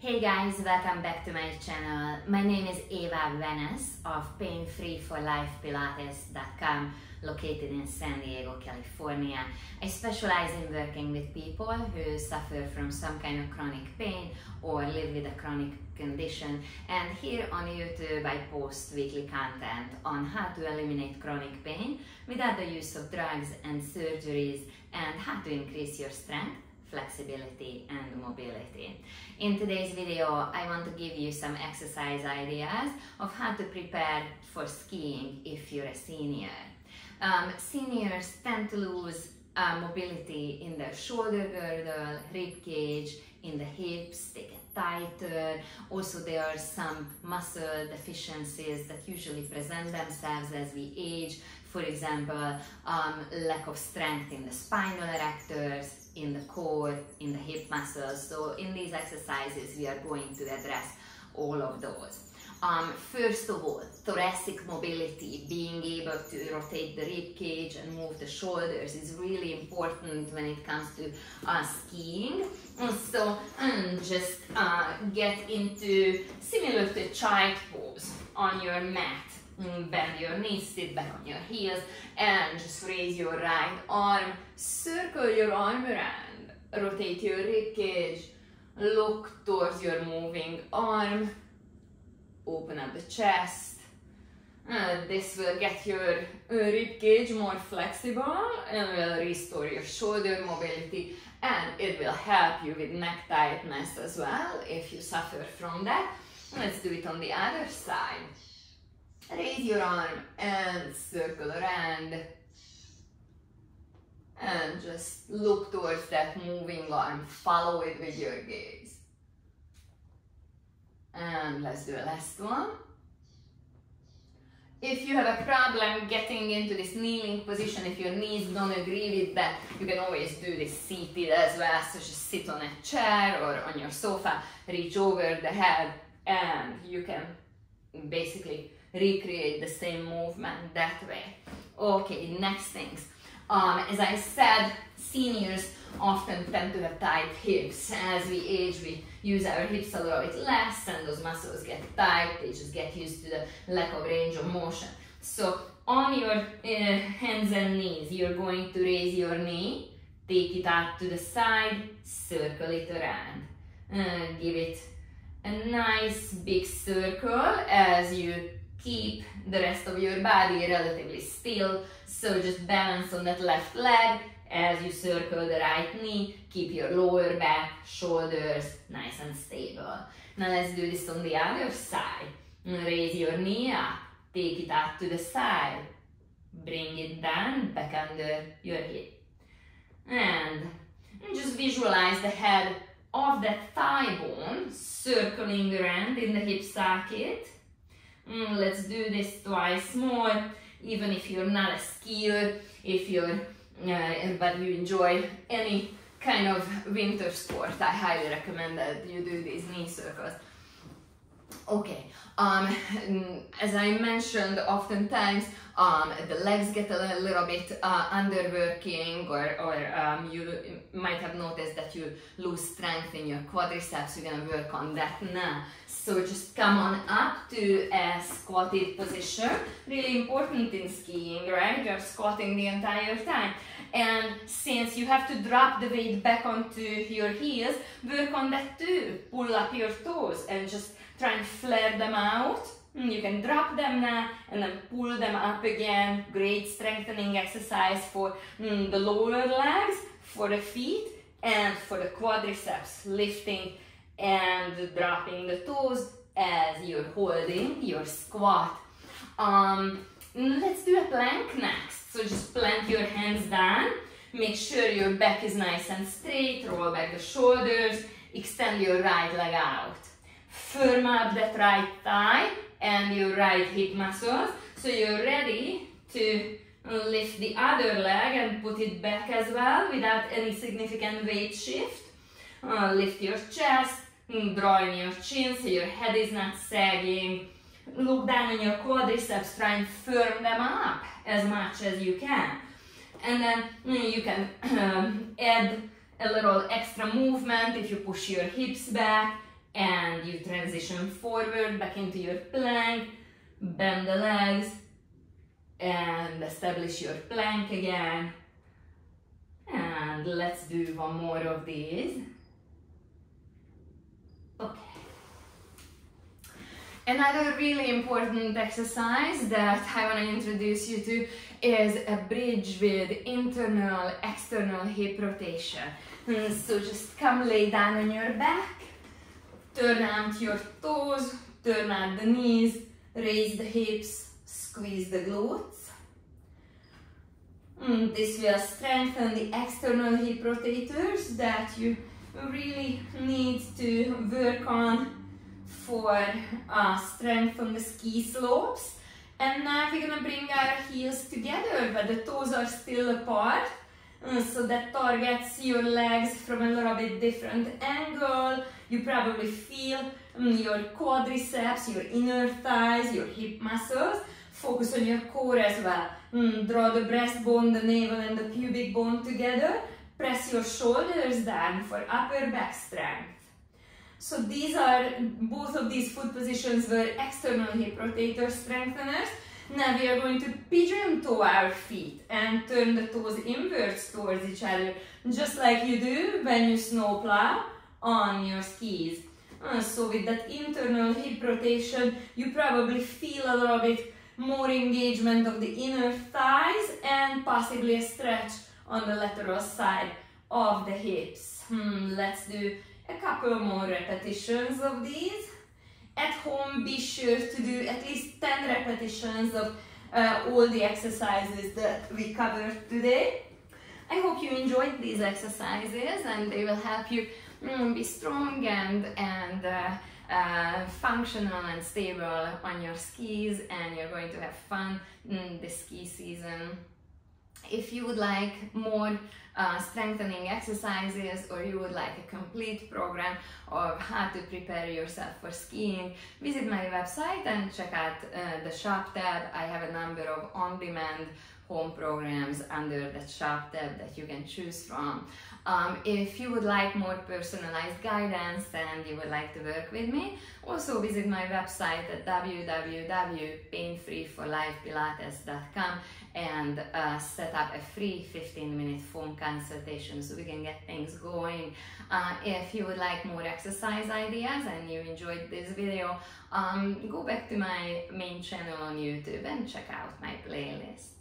Hey guys, welcome back to my channel. My name is Eva Wennes of painfreeforlifepilates.com located in San Diego, California. I specialize in working with people who suffer from some kind of chronic pain or live with a chronic condition and here on YouTube I post weekly content on how to eliminate chronic pain without the use of drugs and surgeries and how to increase your strength flexibility and mobility. In today's video, I want to give you some exercise ideas of how to prepare for skiing if you're a senior. Um, seniors tend to lose uh, mobility in their shoulder girdle, rib cage, in the hips, they get tighter. Also, there are some muscle deficiencies that usually present themselves as we age. For example, um, lack of strength in the spinal erectors, in the core, in the hip muscles. So in these exercises, we are going to address all of those. Um, first of all, thoracic mobility, being able to rotate the rib cage and move the shoulders is really important when it comes to uh, skiing. So um, just uh, get into similar to child pose on your mat. Mm, bend your knees, sit back on your heels, and just raise your right arm, circle your arm around, rotate your rib cage, look towards your moving arm, open up the chest. Uh, this will get your rib cage more flexible and will restore your shoulder mobility and it will help you with neck tightness as well if you suffer from that. Let's do it on the other side. Raise your arm and circle around. And just look towards that moving arm. Follow it with your gaze. And let's do a last one. If you have a problem getting into this kneeling position, if your knees don't agree with that, you can always do this seated as well. So just sit on a chair or on your sofa, reach over the head, and you can basically recreate the same movement that way. Okay, next things. Um, as I said, seniors often tend to have tight hips. As we age, we use our hips a little bit less and those muscles get tight. They just get used to the lack of range of motion. So on your uh, hands and knees, you're going to raise your knee, take it out to the side, circle it around. And give it a nice big circle as you keep the rest of your body relatively still. So just balance on that left leg as you circle the right knee. Keep your lower back, shoulders nice and stable. Now let's do this on the other side. Raise your knee up, take it up to the side. Bring it down, back under your hip. And just visualize the head of that thigh bone circling around in the hip socket Mm, let's do this twice more, even if you're not a skier, if you're, uh, but you enjoy any kind of winter sport, I highly recommend that you do these knee circles. Okay, um, as I mentioned, oftentimes um, the legs get a little bit uh, underworking or, or um, you might have noticed that you lose strength in your quadriceps. You're gonna work on that now. So just come on up to a squatted position. Really important in skiing, right? You're squatting the entire time. And since you have to drop the weight back onto your heels, work on that too. Pull up your toes and just try and flare them out you can drop them now and then pull them up again. Great strengthening exercise for mm, the lower legs, for the feet, and for the quadriceps. Lifting and dropping the toes as you're holding your squat. Um, let's do a plank next. So just plant your hands down. Make sure your back is nice and straight. Roll back the shoulders. Extend your right leg out. Firm up that right thigh and your right hip muscles. So you're ready to lift the other leg and put it back as well without any significant weight shift. Uh, lift your chest, draw in your chin so your head is not sagging. Look down on your quadriceps, try and firm them up as much as you can. And then mm, you can um, add a little extra movement if you push your hips back and you transition forward back into your plank, bend the legs, and establish your plank again. And let's do one more of these. Okay. Another really important exercise that I want to introduce you to is a bridge with internal, external hip rotation. Hmm, so just come lay down on your back, turn out your toes, turn out the knees, raise the hips, squeeze the glutes. And this will strengthen the external hip rotators that you really need to work on for uh, strength on the ski slopes. And now we're gonna bring our heels together, but the toes are still apart. Uh, so that targets your legs from a little bit different angle. You probably feel um, your quadriceps, your inner thighs, your hip muscles. Focus on your core as well. Mm, draw the breastbone, the navel and the pubic bone together. Press your shoulders down for upper back strength. So these are, both of these foot positions were external hip rotator strengtheners. Now we are going to pigeon toe our feet and turn the toes inwards towards each other, just like you do when you snowplow on your skis. Uh, so with that internal hip rotation, you probably feel a little bit more engagement of the inner thighs and possibly a stretch on the lateral side of the hips. Hmm, let's do a couple more repetitions of these. At home, be sure to do at least 10 repetitions of uh, all the exercises that we covered today. I hope you enjoyed these exercises and they will help you mm, be strong and, and uh, uh, functional and stable on your skis and you're going to have fun in the ski season. If you would like more uh, strengthening exercises or you would like a complete program of how to prepare yourself for skiing, visit my website and check out uh, the shop tab. I have a number of on-demand home programs under the shop tab that you can choose from. Um, if you would like more personalized guidance and you would like to work with me, also visit my website at www.painfreeforlifepilates.com and uh, set up a free 15 minute phone consultation so we can get things going. Uh, if you would like more exercise ideas and you enjoyed this video, um, go back to my main channel on YouTube and check out my playlist.